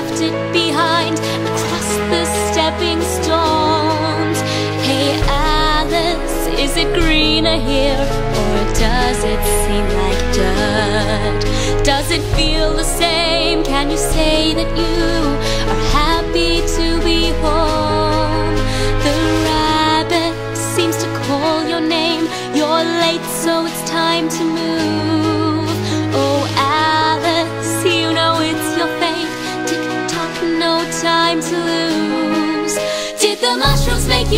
left it behind? Across the stepping stones. Hey Alice, is it greener here, or does it seem like dirt? Does it feel the same? Can you say that you are happy to be home? The rabbit seems to call your name. You're late, so it's time to move.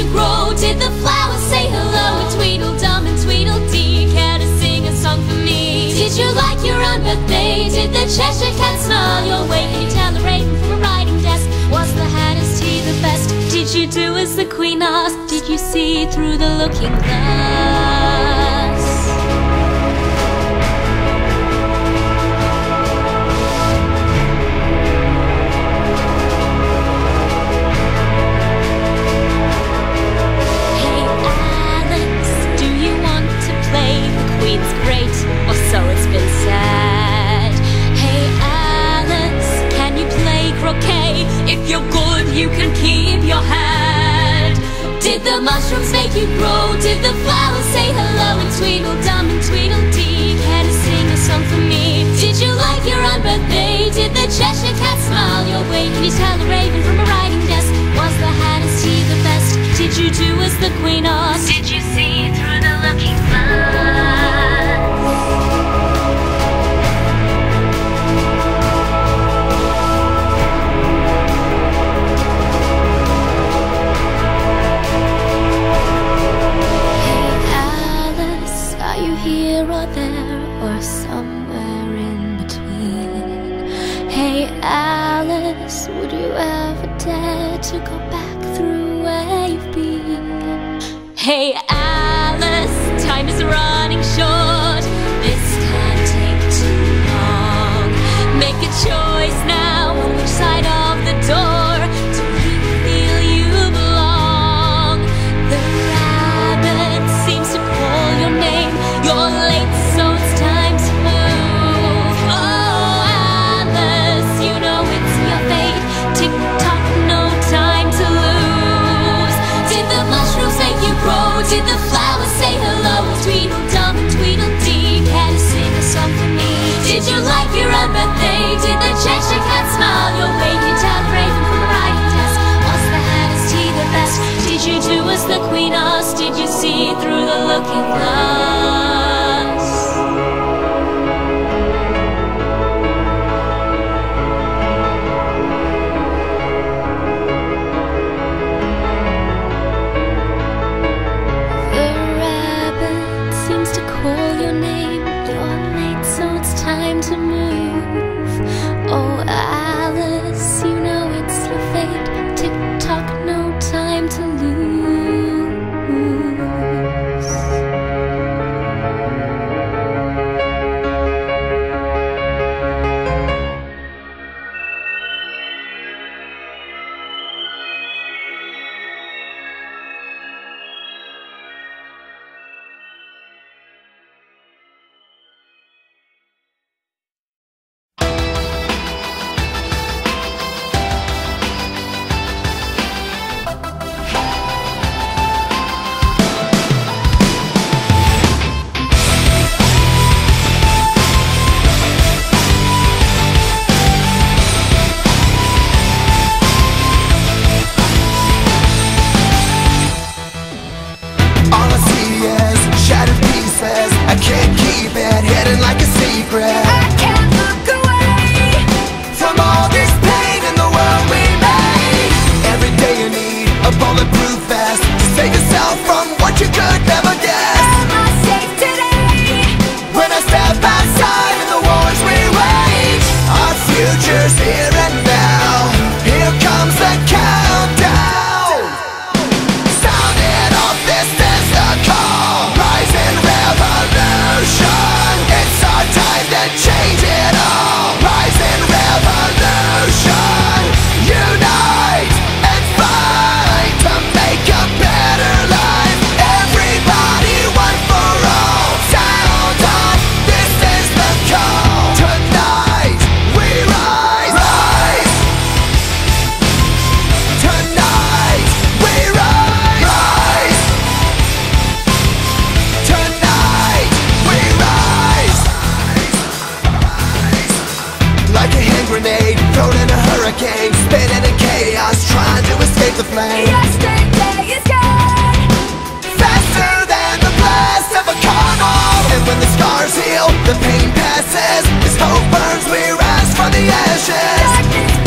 You grow? Did the flowers say hello? And Tweedledum and Tweedledee, care to sing a song for me? Did you like your own birthday? Did the Cheshire Cat smile your way? Can you tell the raven from a writing desk? Was the Hatter's tea the best? Did you do as the Queen asked? Did you see through the looking glass? If you're good, you can keep your head. Did the mushrooms make you grow? Did the flowers say hello? And Tweedledum and Tweedledee, care to sing a song for me? Did you like your own birthday? Did the Cheshire Cat smile to go back through where you've been? Hey Alice, time is running short. This can't take too long. Make a choice now. On which side see through the looking glass. it all. made Thrown in a hurricane, spinning in chaos Trying to escape the flame. Yesterday is gone Faster than the blast of a carnival. And when the scars heal, the pain passes. As hope burns, we rise from the ashes. Darkness